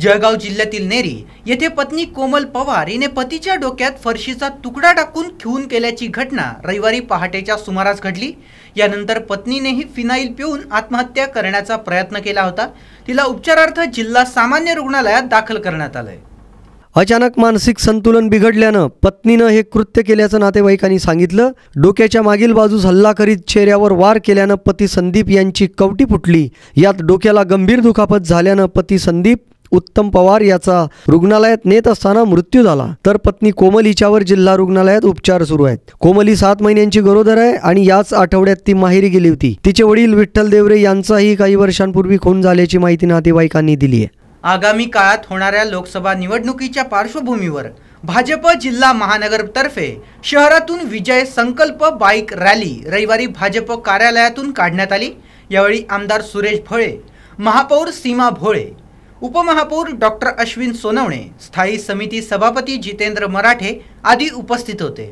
जळगाव जिल्ह्यातील नेरी येथे पत्नी कोमल पवार हिने पतीच्या डोक्यात फरशीचा तुकडा टाकून खिऊन केल्याची घटना रविवारी पहाटेच्या सुमारास घडली. यानंतर पत्नीनेही फिनाईल पिऊन आत्महत्या करण्याचा प्रयत्न केला होता. तिला उपचारार्थ जिल्हा सामान्य रुग्णालयात दाखल करण्यात आलंय. अचानक मानसिक संतुलन बिघडल्यानं पत्नीनं हे कृत्य केल्याचं नातेवाईकांनी सांगितलं. डोक्याच्या मागील बाजूस हल्ला करीत चेहऱ्यावर वार केल्यानं पती संदीप यांची कवटी फुटली. यात डोक्याला गंभीर दुखापत झाल्यानं पती संदीप उत्तम पवार याचा रुग्णालयात नेत असताना मृत्यू झाला. तर पत्नी कोमल हिच्यावर जिल्हा रुग्णालयात उपचार सुरू आहेत. कोमली सात महिन्यांची गरोदर आहे आणि याच आठवड्यात ती माहेरी गेली होती. तिचे वडील विठ्ठल देवरे यांचाही काही वर्षांपूर्वी खून झाल्याची माहिती नातेवाईकांनी दिली आहे. आगामी काळात होणाऱ्या लोकसभा निवडणुकीच्या पार्श्वभूमीवर भाजप जिल्हा महानगरतर्फे शहरातून विजय संकल्प बाईक रॅली रविवारी भाजप कार्यालयातून काढण्यात आली. यावेळी आमदार सुरेश भोळे महापौर सीमा भोळे उपमहापौर डॉक्टर अश्विन सोनवणे स्थायी समिती सभापती जितेंद्र मराठे आदी उपस्थित होते.